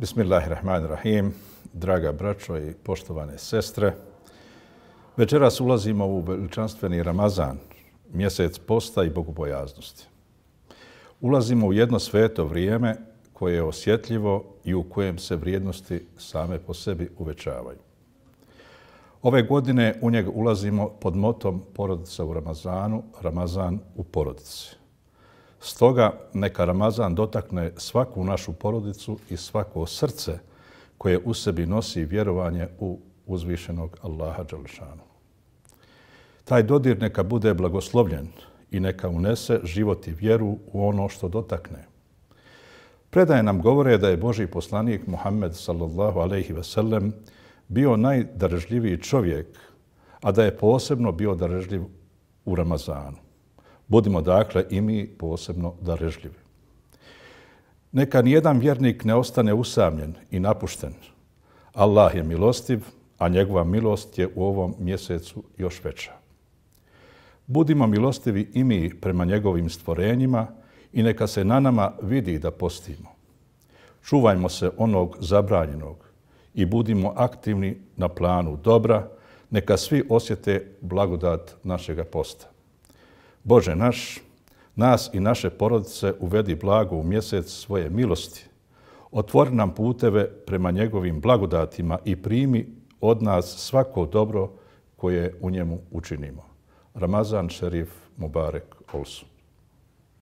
Bismillahirrahmanirrahim. Draga braćo i poštovane sestre, večeras ulazimo u veličanstveni Ramazan, mjesec posta i bogobojaznosti. Ulazimo u jedno sveto vrijeme koje je osjetljivo i u kojem se vrijednosti same po sebi uvećavaju. Ove godine u njega ulazimo pod motom porodica u Ramazanu, Ramazan u porodici. Stoga neka Ramazan dotakne svaku našu porodicu i svako srce koje u sebi nosi vjerovanje u uzvišenog Allaha Đalšanu. Taj dodir neka bude blagoslovljen i neka unese život i vjeru u ono što dotakne. Predaje nam govore da je Boži poslanik Muhammed sallallahu alaihi ve sellem bio najdržljiviji čovjek, a da je posebno bio darežljiv u Ramazanu. Budimo dakle i mi posebno darežljivi. Neka nijedan vjernik ne ostane usamljen i napušten. Allah je milostiv, a njegova milost je u ovom mjesecu još veća. Budimo milostivi i mi prema njegovim stvorenjima i neka se na nama vidi da postimo. Čuvajmo se onog zabranjenog i budimo aktivni na planu dobra, neka svi osjete blagodat našega posta. Bože naš, nas i naše porodice uvedi blago u mjesec svoje milosti. Otvori nam puteve prema njegovim blagodatima i primi od nas svako dobro koje u njemu učinimo. Ramazan Šerif Mubarek Olsun.